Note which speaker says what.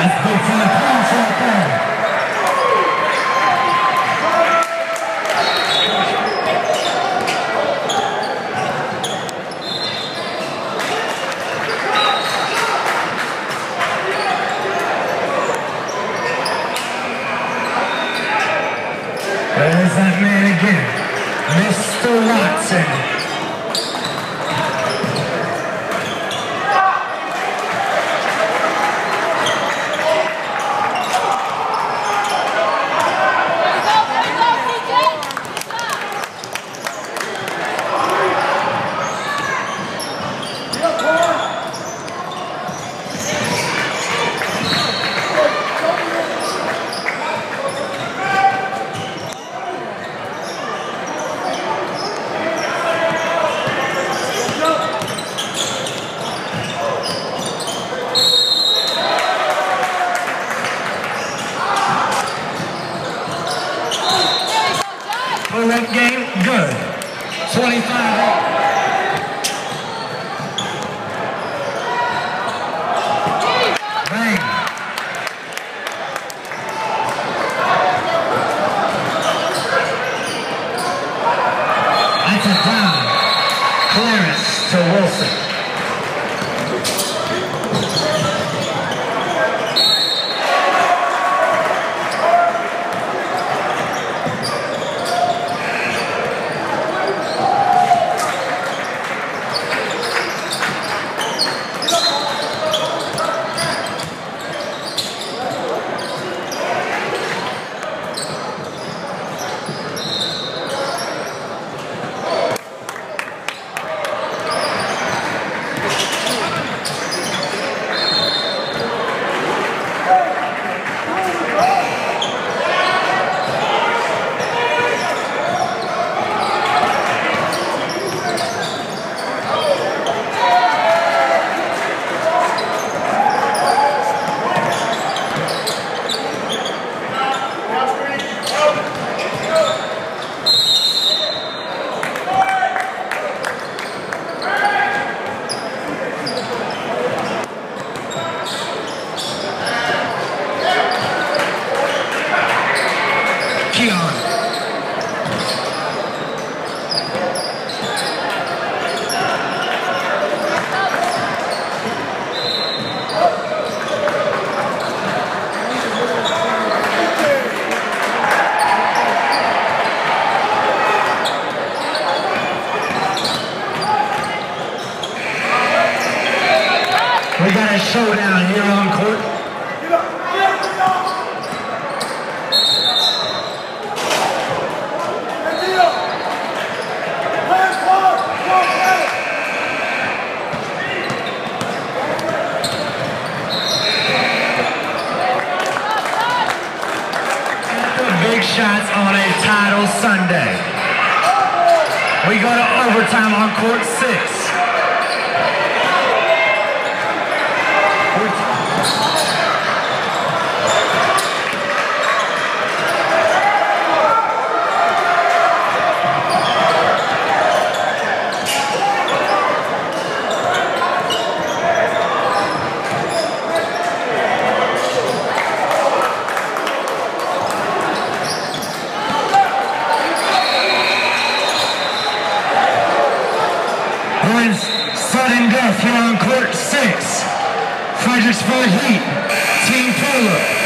Speaker 1: That's good from the cross right there. There's that man again, Mr. Watson. Clarence to Wilson. Keon. We got a showdown here on court. Big shots on a title Sunday. We go to overtime on court six. Sudden death here on court six. Fredericksburg Heat, Team Polo.